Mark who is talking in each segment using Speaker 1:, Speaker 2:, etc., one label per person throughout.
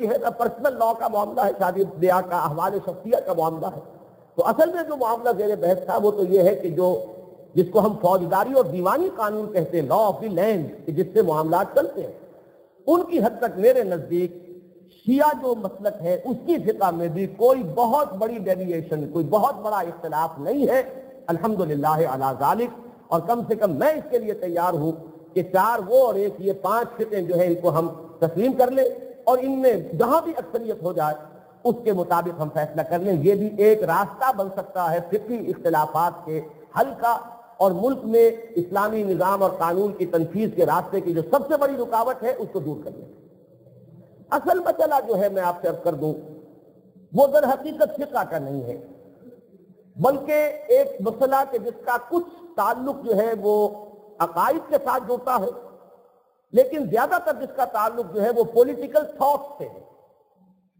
Speaker 1: है ना personal law का मामला है, शादी ब्याह का अहवाल, शख्सियत का मामला है। तो असल में जो मामला जेर बहस था, वो तो ये है कि जो, जिसको हम फौजदारी और दीवानी कानून कहते हैं लॉ ऑफ़ द लैंड जिससे मामला चलते हैं, उनकी हद तक मेरे नज़दीक शिया जो मसलक है, उसकी फिका में भी कोई बहुत बड़ी डेविएशन कोई बहुत बड़ा इख्तलाफ नहीं है। अल्हम्दुलिल्लाह अला जालिक। और कम से कम मैं इसके लिए तैयार हूँ कि चार वो और एक, ये पाँच फितें जो है, इनको हम तस्लीम कर लें। और इनमें जहाँ भी अक्सरियत हो जाए, उसके मुताबिक हम फैसला कर लें। ये भी एक रास्ता बन सकता है फिक्री इख्तलाफात के हल का और मुल्क में इस्लामी निज़ाम और कानून की तनफीज के रास्ते की जो सबसे बड़ी रुकावट है, उसको दूर कर लें। असल मसला जो है, मैं आपसे अर्ज़ कर दूँ, वो दर हकीकत फिका का नहीं है, बल्कि एक मसला के जिसका कुछ ताल्लुक जो है, वो अकाइद के साथ जुड़ता है। लेकिन ज़्यादातर जिसका ताल्लुक जो है वो पॉलिटिकल थॉट से है।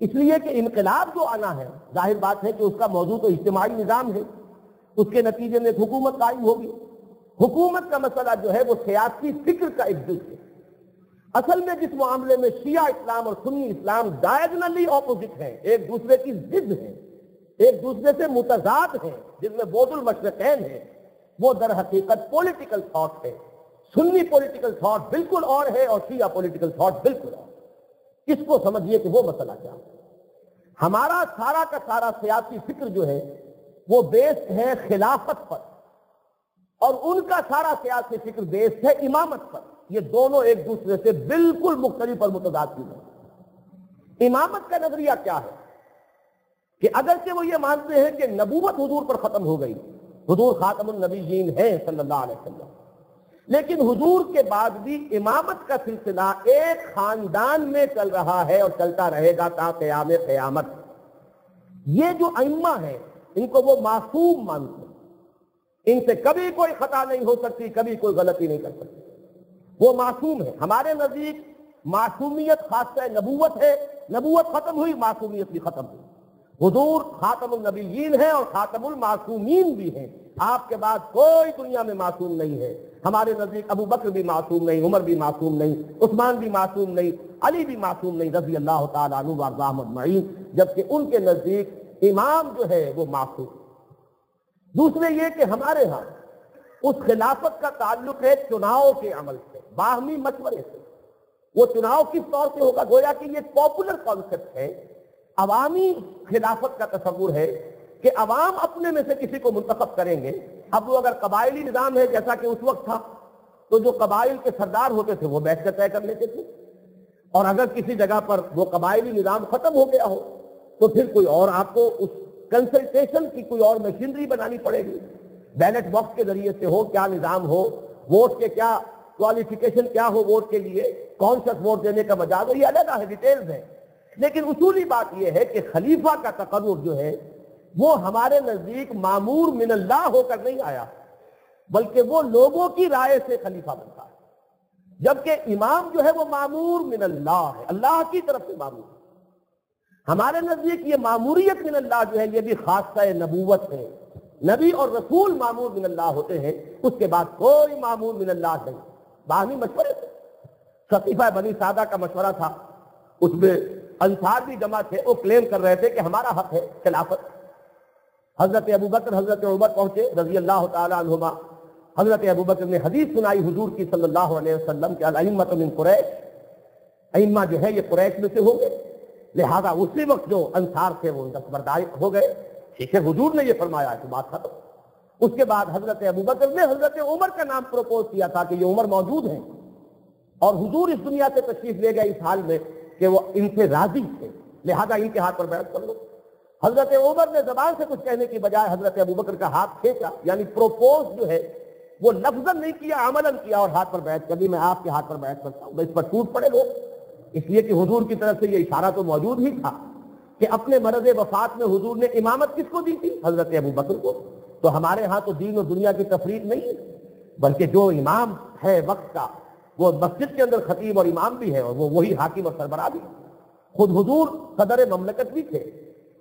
Speaker 1: इसलिए कि इनकलाब जो आना है, ज़ाहिर बात है कि उसका मौजूद तो इज्तमाही निज़ाम है। उसके नतीजे में एक हुकूमत कायम होगी। हुकूमत का मसला जो है वो सियासी फ़िक्र का एक जुज है। असल में जिस मामले में शिया इस्लाम और सुन्नी इस्लाम डायगनली ऑपोजिट है, एक दूसरे की जिद है, एक दूसरे से मुतजाद है जिसमें बोदुल मशरकैन है, वो दर हकीकत पॉलिटिकल थॉट है। सुन्नी पॉलिटिकल थॉट बिल्कुल और है और शिया पॉलिटिकल थॉट बिल्कुल और इसको समझिए कि वो मसला क्या हमारा सारा का सारा सियासी फ़िक्र जो है, वो बेस्ड है खिलाफत पर। और उनका सारा सियासी फ़िक्र बेस्ड है इमामत पर। ये दोनों एक दूसरे से बिल्कुल मुख्तलिफ़ और मुतदाद है। इमामत का नज़रिया क्या है? कि अगर से वो ये मानते हैं कि नबूवत हुजूर पर खत्म हो गई। हुजूर खातमुल नबीजीन है सल्लल्लाहु अलैहि वसल्लम। लेकिन हुजूर के बाद भी इमामत का सिलसिला एक खानदान में चल रहा है और चलता रहेगा ता कयाम कयामत। ये जो अम्मा है, इनको वो मासूम मानते इनसे कभी कोई खता नहीं हो सकती, कभी कोई गलती नहीं कर सकती। वो मासूम है। हमारे नज़दीक मासूमियत खास नबूवत है। नबूवत खत्म हुई, मासूमियत भी खत्म हुई। हजूर खातमुल नबीयीन है और खातमुल मासूमीन भी हैं। आपके बाद कोई दुनिया में मासूम नहीं है। हमारे नज़दीक अबू बकर भी मासूम नहीं, उमर भी मासूम नहीं, उस्मान भी मासूम नहीं, अली भी मासूम नहीं रज़ी अल्लाह तजमाइन जबकि उनके नज़दीक इमाम जो है वो मासूम। दूसरे ये कि हमारे यहाँ उस खिलाफत का ताल्लुक है चुनाव के अमल से, बाहमी मशवरे से। वो चुनाव किस तौर से होगा? गोया कि ये पॉपुलर कॉन्सेप्ट है, अवामी खिलाफत का तस्वुर है कि अवाम अपने में से किसी को मुंतखब करेंगे अब वो अगर कबायली निज़ाम है, जैसा कि उस वक्त था तो जो कबाइल के सरदार होते थे, वो बैठ कर तय कर लेते थे। और अगर किसी जगह पर वो कबायली निज़ाम खत्म हो गया हो तो फिर कोई और आपको उस कंसल्टेशन की कोई और मशीनरी बनानी पड़ेगी। बैलेट बॉक्स के ज़रिए से हो, क्या निज़ाम हो, वोट के क्या क्वालिफिकेशन क्या हो वोट के लिए, कौन सा वोट देने का मज़ाक, ये अलग है डिटेल्स है। लेकिन उसूली बात यह है कि खलीफा का तकर्र जो है वो हमारे नज़दीक मामूर मिनल्ला होकर नहीं आया, बल्कि वो लोगों की राय से खलीफा बनता है। जबकि इमाम जो है वो मामूर मिनल्ला है, अल्लाह की तरफ़ से मामूर। हमारे नज़दीक ये मामूरियत मिनल्ला जो है, ये भी खास नबूवत है। नबी और रसूल मामूर मिनल्ला होते हैं, उसके बाद कोई मामूर मिनल्ला नहीं। बाहमी मशवरे थे। सतीफा बनी सादा का मशवरा था। उसमें अंसार भी जमा थे, वो क्लेम कर रहे थे कि हमारा हक है खिलाफत। हज़रत अबू बकर, हज़रत उमर पहुँचे रज़ी अल्लाह तुमा हज़रत अबू बकर ने हदीस सुनाई हुजूर की वसल्लम के अलमत कुरैश। अइम्मा जो है, ये कुरैश में से हो गए लिहाजा उसी वक्त जो अंसार थे, वो दस्तबरदार हो गए। ठीक है, हुजूर ने ये फरमाया तो बात खत्म। उसके बाद हज़रत अबू बकर ने हज़रत उमर का नाम प्रपोज किया था कि ये उमर मौजूद है। और हुजूर इस दुनिया से तशरीफ़ ले गए इस हाल में कि वो इनसे राज़ी थे। लिहाजा इनके हाथ पर बैठ कर लो हज़रत उमर ने जबान से कुछ कहने की बजाय हज़रत अबू बकर का हाथ खींचा, यानी प्रोपोज जो है, वो लफ्जन नहीं किया, अमलन किया और हाथ पर बैठ कर दी मैं आपके हाथ पर बैठ सकता हूँ। इस पर टूट पड़े लोग। इसलिए कि हुजूर की तरफ़ से ये इशारा तो मौजूद ही था कि अपने मरद वफात में हुजूर ने इमामत किसको दी थी? हज़रत अबू बकर को। तो हमारे यहाँ तो दीन और दुनिया की तफरीक नहीं है, बल्कि जो इमाम है वक्त का, वो मस्जिद के अंदर खतीब और इमाम भी है और वो वही हाकिम और सरबरा भी। खुद हुजूर सदर ममलकत भी थे।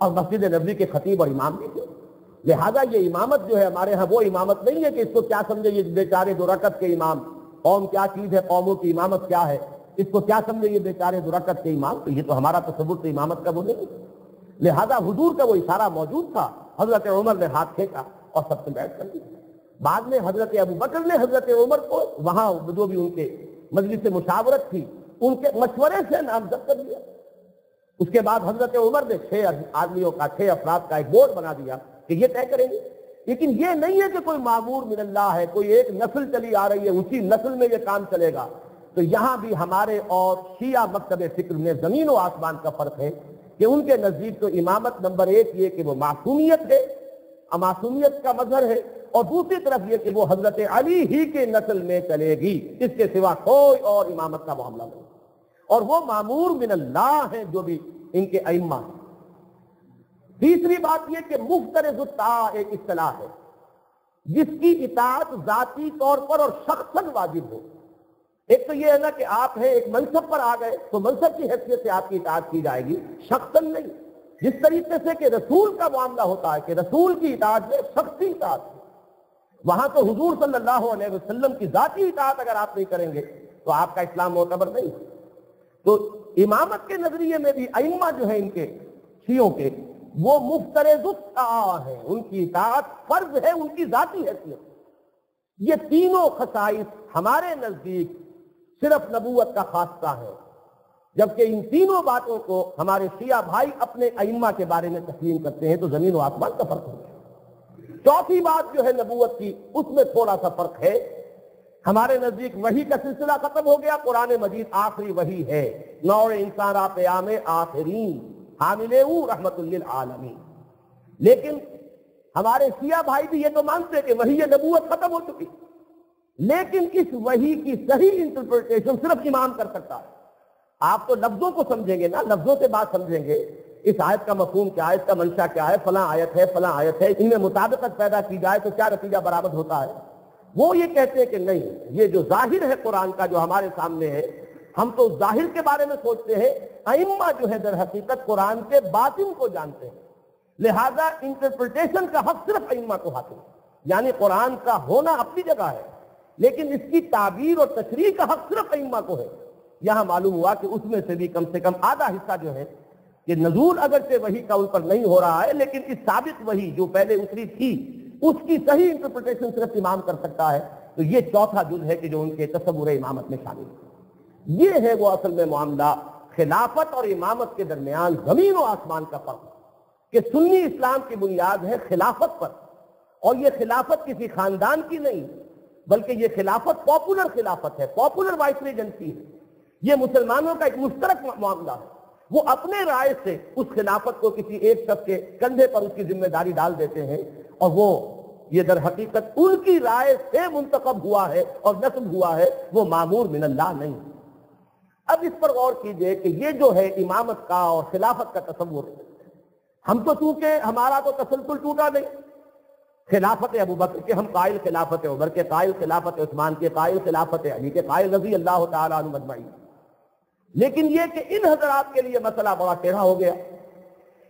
Speaker 1: और मस्जिद नबी के खतीब और इमाम भी थे। लिहाजा ये इमामत जो है हमारे यहाँ वो इमामत नहीं है कि इसको क्या समझे ये बेचारे दो रकत के इमाम। कौम क्या चीज़ है, कौमों की इमामत क्या है? इसको क्या समझे ये बेचारे दुरकत के इमाम? तो ये तो हमारा तस्वुर तो इमामत का वो नहीं। लिहाजा हजूर का वो इशारा मौजूद था, हज़रत उमर ने हाथ फेंका और सबसे बैठ कर दी बाद में हज़रत अबू बकर ने हज़रत उमर को वहाँ जो भी उनके मजलिस मुशावरत थी उनके मशवरे से नामजद कर दिया। उसके बाद हज़रत उमर ने छह आदमियों का, छह अफराद का एक बोर्ड बना दिया कि ये तय करेंगे। लेकिन ये नहीं है कि कोई मामूर मिनल्ला है, कोई एक नस्ल चली आ रही है, उसी नस्ल में ये काम चलेगा। तो यहाँ भी हमारे और शिया मकतब फ़िक्र में ज़मीन और आसमान का फ़र्क है कि उनके नज़दीक तो इमामत नंबर एक ये कि वो मासूमियत है, अमासूमियत का मजहर है, और दूसरी तरफ़ ये कि वो हज़रत अली ही के नस्ल में चलेगी, इसके सिवा कोई और इमामत का मामला नहीं। और वो मामूर मिनल्ला है जो भी इनके अइम्मा। तीसरी बात यह कि मुफ्तर एक इतलाह है, जिसकी इतात जाती तौर पर और शख्सन वाजिब हो। एक तो यह है ना कि आप हैं, एक मनसब पर आ गए तो मनसब की हैसियत से आपकी इतात की जाएगी, शख्सन नहीं। जिस तरीके से कि रसूल का मामला होता है कि रसूल की इतात में शख्सी इतात वहाँ तो हुजूर सल्लल्लाहु अलैहि वसल्लम की जाती इतात अगर आप नहीं करेंगे तो आपका इस्लाम मोतबर नहीं। तो इमामत के नज़रिए में भी अइम्मा जो है इनके शियों के, वो मुफ्तर है। उनकी इतात फ़र्ज़ है, उनकी जाती हैसियत। ये तीनों खसाइस हमारे नज़दीक सिर्फ़ नबूत का खासा है। जबकि इन तीनों बातों को हमारे शिया भाई अपने अइम्मा के बारे में तस्लीम करते हैं तो ज़मीन व आसमान का फ़र्क है चौथी बात जो है नबूवत की, उसमें थोड़ा सा फ़र्क है। हमारे नज़दीक वही का सिलसिला खत्म हो गया, कुरान मजीद आखिरी वही है। नौर इंसान आम आखिरीन। हामिले रहमत आलमी लेकिन हमारे शिया भाई भी ये तो मानते कि वही नबूत खत्म हो चुकी। लेकिन इस वही की सही इंटरप्रिटेशन सिर्फ़ इमाम कर सकता है। आप तो लफ्जों को समझेंगे ना, लफ्जों से बात समझेंगे। इस आयत का मफहूम क्या है, इसका मंशा क्या है, फला आयत है, फला आयत है। इनमें मुताबिकत पैदा की जाए तो क्या नतीजा बराबर होता है? वो ये कहते हैं कि नहीं, ये जो ज़ाहिर है कुरान का जो हमारे सामने है, हम तो ज़ाहिर के बारे में सोचते हैं अइम्मा जो है दर हकीकत कुरान के बातिन को जानते हैं। लिहाजा इंटरप्रिटेशन का हक सिर्फ़ अइम्मा को हासिल यानी कुरान का होना अपनी जगह है, लेकिन इसकी ताबीर और तशरी का हक सिर्फ़ अइम्मा को है। यहाँ मालूम हुआ कि उसमें से भी कम से कम आधा हिस्सा जो है, कि नजूर अगर से वही का उन पर नहीं हो रहा है, लेकिन इस साबित वही जो पहले उतरी थी उसकी सही इंटरप्रिटेशन सिर्फ़ इमाम कर सकता है। तो ये चौथा जुज है कि जो उनके तस्वुर इमामत में शामिल है। ये है वो असल में मामला खिलाफत और इमामत के दरमियान ज़मीन और आसमान का फ़र्क। कि सुन्नी इस्लाम की बुनियाद है खिलाफत पर। और ये खिलाफत किसी खानदान की नहीं, बल्कि ये खिलाफत पॉपुलर खिलाफत है। पॉपुलर वाइस एजेंसी है। ये मुसलमानों का एक मुश्तरक मामला है। वो अपने राय से उस खिलाफत को किसी एक शख्स के कंधे पर उसकी ज़िम्मेदारी डाल देते हैं और वो, ये दर हकीकत उनकी राय से मुंतखब हुआ है और नस्ब हुआ है, वो मामूर मिनल्ला नहीं। अब इस पर गौर कीजिए कि ये जो है इमामत का और खिलाफत का तस्वुर, हम तो चूँकि हमारा तो तसलसल टूटा नहीं। खिलाफत अबू बकर के, हम कायल खिलाफत उमर के, कायल खिलाफत उस्मान के, कायल खिलाफत अली के, कायल रज़ी अल्लाह तजमाई लेकिन यह कि इन हजरात के लिए मसला बड़ा टेढ़ा हो गया।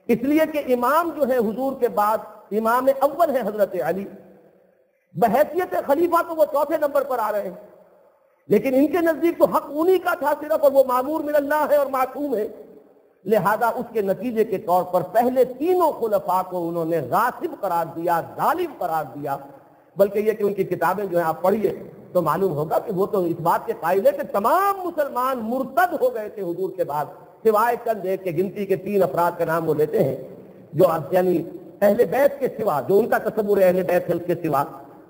Speaker 1: इसलिए कि इमाम जो है हुजूर के बाद इमाम अव्वल है हज़रत अली। बहसीत खलीफा तो वो चौथे नंबर पर आ रहे हैं। लेकिन इनके नज़दीक तो हक उन्हीं का था सिर्फ़ और वो मामूर मिल्ला है और मासूम है। लिहाजा उसके नतीजे के तौर पर पहले तीनों खुलफा को उन्होंने गासिब करार दिया, जालिम करार दिया। बल्कि ये कि उनकी किताबें जो है आप पढ़िए। तो मालूम होगा कि वो तो इस बात के कायल है कि तमाम मुसलमान मुर्तद हो गए थे हजूर के बाद। सिवाय चंद एक के गिनती के तीन अफराद का नाम वो लेते हैं, जो यानी अहले बैत के सिवा, जो उनका तस्वुर अहले बैत है उसके सिवा,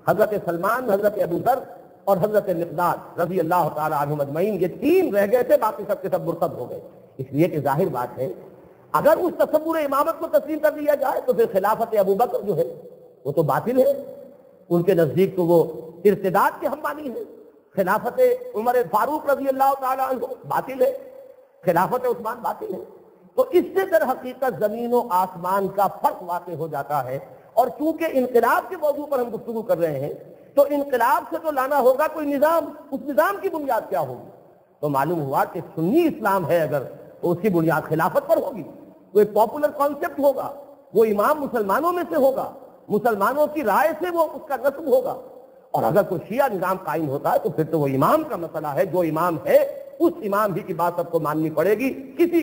Speaker 1: हज़रत सलमान, हज़रत अबू दर और हज़रत निकदार रज़ी अल्लाह तजमैन ये तीन रह गए थे, बाकी सबके सब मुर्तद हो गए। इसलिए कि ज़ाहिर बात है, अगर उस तस्वुर इमामत को तस्लीम कर लिया जाए तो फिर खिलाफत अबू बकर जो है, वो तो बातिल है। उनके नज़दीक तो वो इर्तदाद के हमबानी है। खिलाफत उमर फारूक रज़ी अल्लाह बातिल है। खिलाफत उस्मान बातिल है। तो इससे दर हकीकत ज़मीन आसमान का फ़र्क वाक़ हो जाता है। और चूँकि इनकलाब के मौजू पर हम गुफ्तु कर रहे हैं तो इनकलाब से तो लाना होगा कोई निज़ाम। उस निज़ाम की बुनियाद क्या होगी? तो मालूम हुआ कि सुन्नी इस्लाम है अगर तो उसकी बुनियाद खिलाफत पर होगी। कोई पॉपुलर कॉन्सेप्ट होगा, वो इमाम मुसलमानों में से होगा। मुसलमानों की राय से वो उसका नस्ब होगा। और अगर कोई शिया निज़ाम कायम होता है तो फिर तो वो इमाम का मसला है। जो इमाम है, उस इमाम ही की बात सबको माननी पड़ेगी। किसी